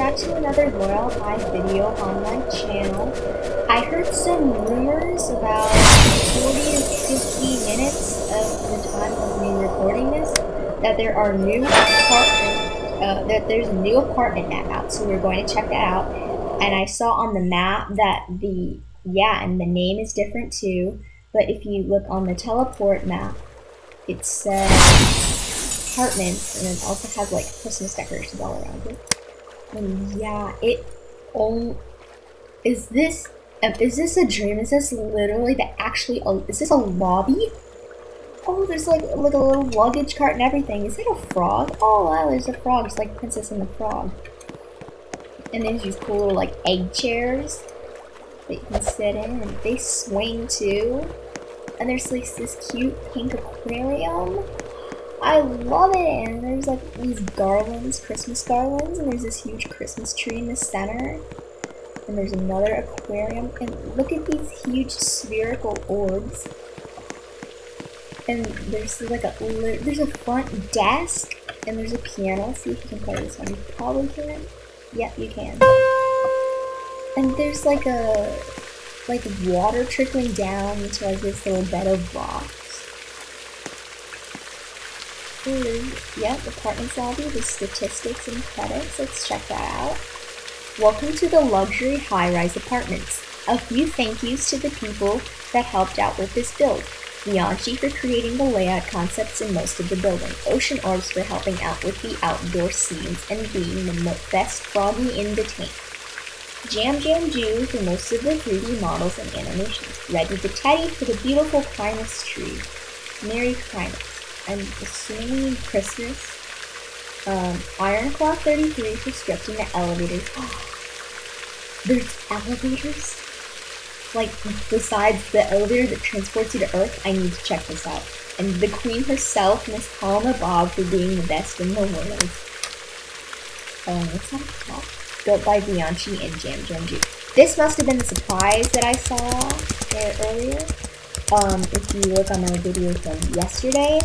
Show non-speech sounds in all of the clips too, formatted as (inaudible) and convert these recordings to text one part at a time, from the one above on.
back to another Royale High video on my channel. I heard some rumors about 40 to 50 minutes of the time of me recording this that there are new apartment, uh, that there's a new apartment map out, so we're going to check that out. And I saw on the map that the, yeah, and the name is different too, but if you look on the teleport map, it says apartments, and it also has like Christmas decorations all around it. Yeah, it oh is this is this a dream? Is this literally the actually a, is this a lobby? Oh, there's like like a little luggage cart and everything. Is it a frog? Oh wow, there's a frog. It's like Princess and the Frog. And there's these cool little like egg chairs that you can sit in, and they swing too. And there's like this cute pink aquarium. I love it! And there's like these garlands, Christmas garlands, and there's this huge Christmas tree in the center. And there's another aquarium, and look at these huge spherical orbs. And there's like a there's a front desk, and there's a piano. See if you can play this one. You probably can. Yep, you can. And there's like a like water trickling down into like this little bed of rocks. Ooh, yep, apartment lobby with statistics and credits. Let's check that out. Welcome to the luxury high-rise apartments. A few thank yous to the people that helped out with this build. Bianchi for creating the layout concepts in most of the building. Ocean Orbs for helping out with the outdoor scenes and being the best froggy in the tank. Jam Jam Jew for most of the 3D models and animations. Ready the Teddy for the beautiful Primus tree. Merry Primus and assuming Christmas. Um, Ironclaw 33 for scripting the elevators. (gasps) there's elevators? Like, besides the elevator that transports you to Earth, I need to check this out. And the Queen herself, Miss Callmehbob, for being the best in the world. Um, what's that called? Built by Bianchi and Jam. This must have been the surprise that I saw earlier. Um, if you look on my video from yesterday,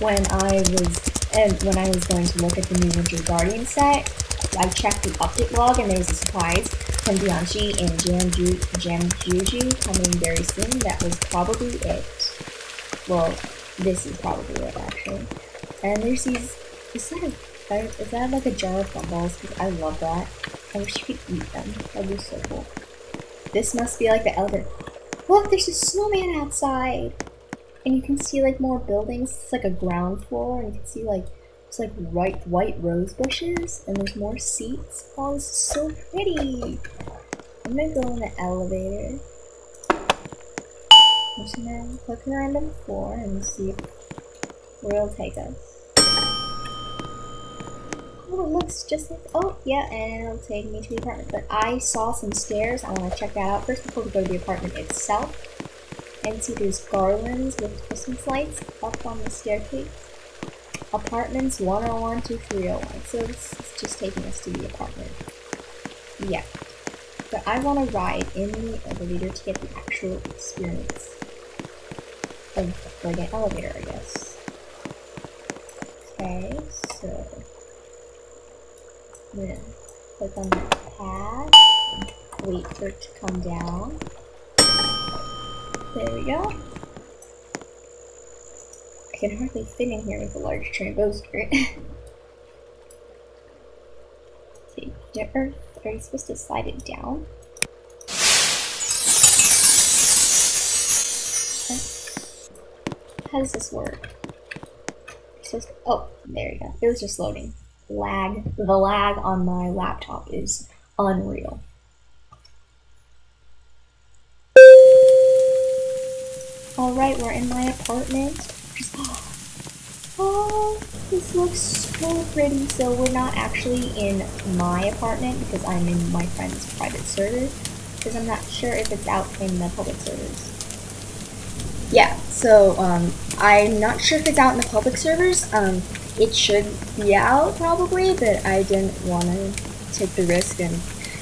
when I was and when I was going to look at the new Winter Guardian set, I checked the update log and there was a surprise from Bianchi and Jam, Jam Juju coming very soon. That was probably it. Well, this is probably it actually. And there's these. Is that a, is that like a jar of gumballs? Because I love that. I wish you could eat them. That'd be so cool. This must be like the elevator. Look, there's a snowman outside and you can see like more buildings. It's like a ground floor, and you can see like it's like white white rose bushes, and there's more seats. Oh, this is so pretty. I'm gonna go in the elevator. I'm just gonna click on the floor and see where it'll take us. Oh, it looks just like, oh, yeah, and it'll take me to the apartment. But I saw some stairs. I want to check that out first before we go to the apartment itself and see there's garlands with Christmas lights up on the staircase. Apartments 101 to 301. So this is just taking us to the apartment. Yeah. But I want to ride in the elevator to get the actual experience of like an elevator, I guess. Okay, so I'm gonna click on that pad, and wait for it to come down. There we go. I can hardly fit in here with a large Trambo skirt. (laughs) See, the earth, are you supposed to slide it down? How does this work? To, oh, there you go. It was just loading. Lag. The lag on my laptop is unreal. Alright, we're in my apartment. Oh, this looks so pretty. So we're not actually in my apartment because I'm in my friend's private server. Because I'm not sure if it's out in the public servers. Yeah, so um, I'm not sure if it's out in the public servers. Um, it should be out probably, but I didn't want to take the risk and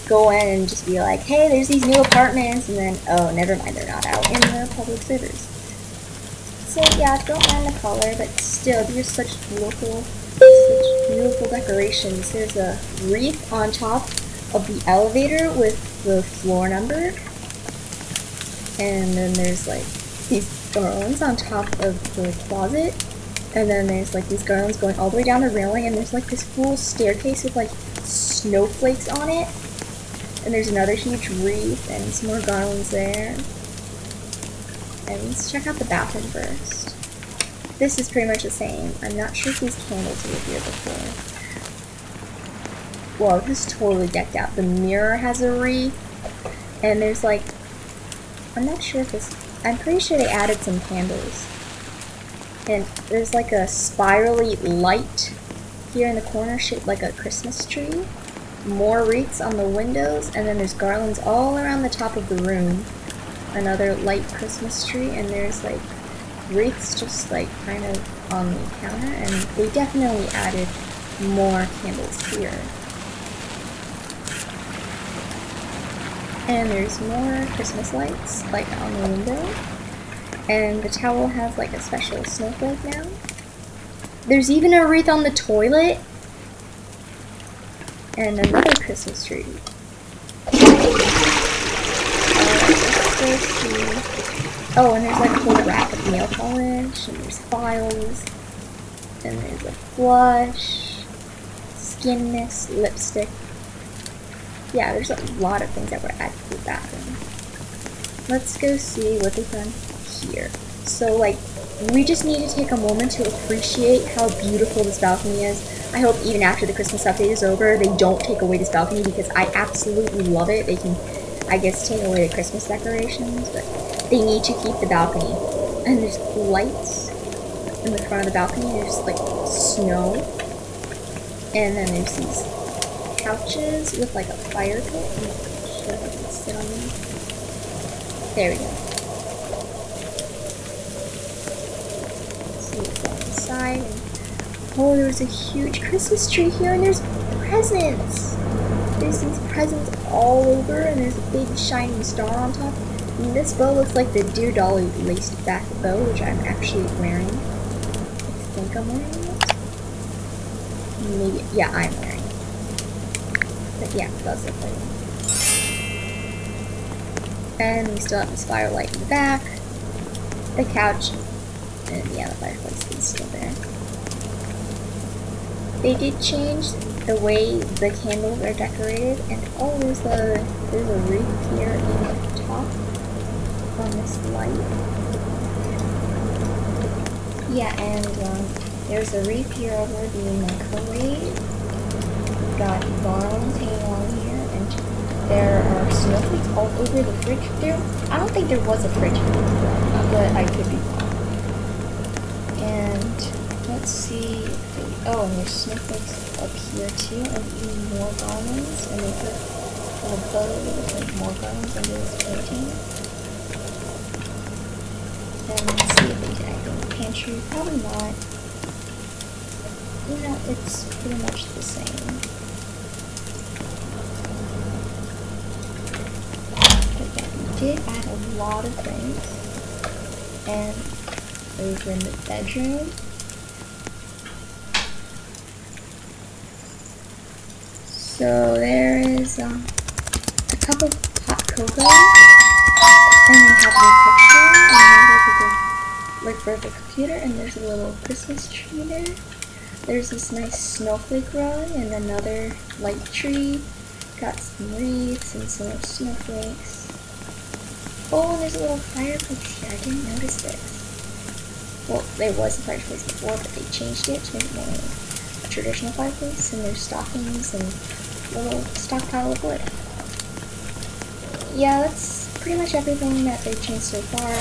go in and just be like, hey, there's these new apartments, and then, oh, never mind, they're not out in the public servers. So yeah, don't mind the color, but still, these are such beautiful Such beautiful decorations. There's a wreath on top of the elevator with the floor number. And then there's like these garlands on top of the closet. And then there's like these garlands going all the way down the railing and there's like this cool staircase with like snowflakes on it. And there's another huge wreath and some more garlands there. Let's check out the bathroom first. This is pretty much the same. I'm not sure if these candles were here before. Well, this is totally decked out. The mirror has a wreath. And there's like... I'm not sure if this... I'm pretty sure they added some candles. And there's like a spirally light here in the corner shaped like a Christmas tree more wreaths on the windows, and then there's garlands all around the top of the room. Another light Christmas tree, and there's like wreaths just like kind of on the counter, and they definitely added more candles here. And there's more Christmas lights like on the window. And the towel has like a special snowflake now. There's even a wreath on the toilet and another Christmas tree. Oh, and there's like a whole rack of nail polish, and there's files, and there's a blush, skin mist, lipstick. Yeah, there's a lot of things that were added to the bathroom. Let's go see what they've done here. So, like, we just need to take a moment to appreciate how beautiful this balcony is. I hope even after the Christmas update is over, they don't take away this balcony because I absolutely love it. They can, I guess, take away the Christmas decorations, but they need to keep the balcony. And there's lights in the front of the balcony. There's like snow. And then there's these couches with like a fire pit. Sure. There we go. see what's. Oh, there's a huge Christmas tree here, and there's presents. There's these presents all over, and there's a big shining star on top. And this bow looks like the Dear Dolly laced back bow, which I'm actually wearing. I think I'm wearing it. Maybe, yeah, I'm wearing it. But yeah, does look like. And we still have the firelight in the back, the couch, and yeah, the fireplace is still there. They did change the way the candles are decorated, and oh, there's a there's a wreath here in the top on this light. Yeah, and um, there's a wreath here over the microwave. We've got garlands hanging on here, and there are snowflakes all over the fridge. There, I don't think there was a fridge, but I could be wrong. And let's see Oh, and there's snowflakes up here too, and even more garlands, and put a little bows and more garlands under this painting. And let's see if did anything in the pantry. Probably not. You know, it's pretty much the same. But yeah, we did add a lot of things. And over in the bedroom, So there is um, a cup of hot cocoa, and they have a picture, and there's like, for the computer, and there's a little Christmas tree there. There's this nice snowflake rug, and another light tree. Got some wreaths and some snowflakes. Oh, and there's a little fireplace here. I didn't notice this. Well, there was a fireplace before, but they changed it to make more a traditional fireplace, and there's stockings and little stockpile of wood. Yeah, that's pretty much everything that they've changed so far.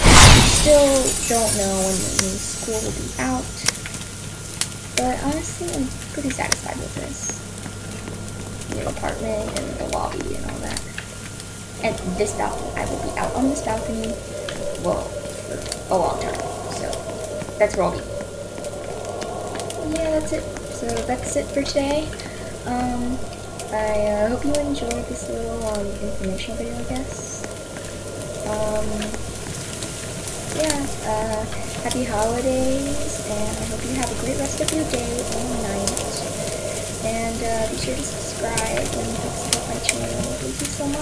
Still don't know when the new school will be out, but honestly, I'm pretty satisfied with this. New apartment and the lobby and all that. And this balcony, I will be out on this balcony, well, for a long time, so that's where I'll be. Yeah, that's it. So that's it for today. Um, I uh, hope you enjoyed this little um, informational video, I guess. Um, yeah, uh, happy holidays, and I hope you have a great rest of your day and night. And uh, be sure to subscribe and help support my channel. Thank you so much.